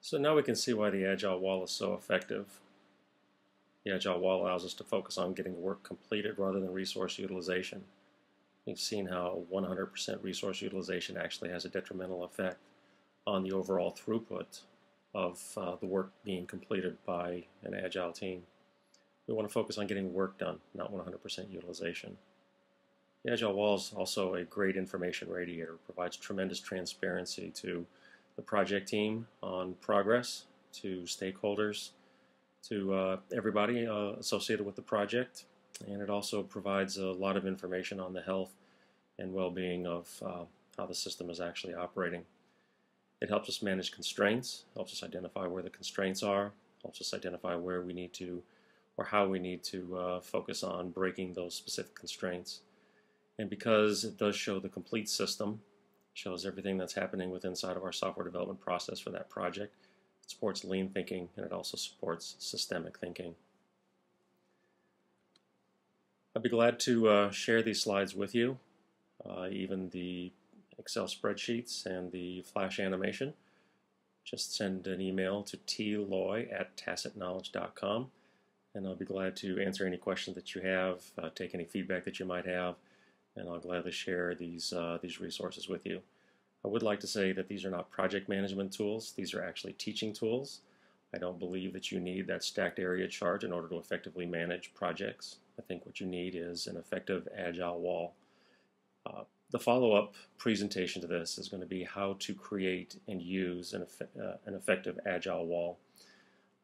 So now we can see why the Agile Wall is so effective. The Agile Wall allows us to focus on getting work completed rather than resource utilization. We've seen how 100% resource utilization actually has a detrimental effect on the overall throughput of uh, the work being completed by an Agile team. We want to focus on getting work done, not 100% utilization. The Agile Wall is also a great information radiator, provides tremendous transparency to the project team on progress, to stakeholders, to uh, everybody uh, associated with the project, and it also provides a lot of information on the health and well-being of uh, how the system is actually operating. It helps us manage constraints, helps us identify where the constraints are, helps us identify where we need to or how we need to uh, focus on breaking those specific constraints. And because it does show the complete system, shows everything that's happening within inside of our software development process for that project, it supports lean thinking and it also supports systemic thinking. I'd be glad to uh, share these slides with you, uh, even the Excel spreadsheets and the Flash animation. Just send an email to tlooy at tacitknowledge.com and I'll be glad to answer any questions that you have, uh, take any feedback that you might have, and I'll gladly share these, uh, these resources with you. I would like to say that these are not project management tools, these are actually teaching tools. I don't believe that you need that stacked area chart in order to effectively manage projects. I think what you need is an effective agile wall. Uh, the follow-up presentation to this is going to be how to create and use an, eff uh, an effective agile wall.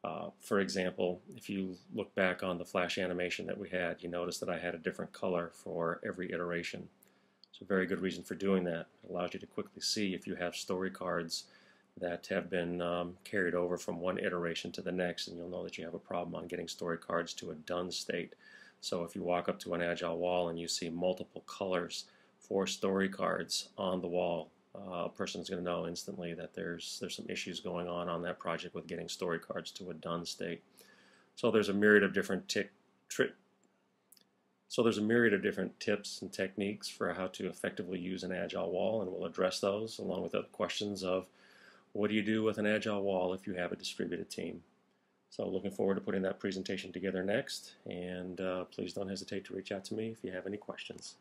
Uh, for example, if you look back on the flash animation that we had, you notice that I had a different color for every iteration. It's a very good reason for doing that. It allows you to quickly see if you have story cards that have been um, carried over from one iteration to the next, and you'll know that you have a problem on getting story cards to a done state. So if you walk up to an agile wall and you see multiple colors for story cards on the wall, a person's going to know instantly that there's there's some issues going on on that project with getting story cards to a done state. So there's a myriad of different tick, so there's a myriad of different tips and techniques for how to effectively use an agile wall, and we'll address those along with the questions of what do you do with an agile wall if you have a distributed team. So looking forward to putting that presentation together next, and uh, please don't hesitate to reach out to me if you have any questions.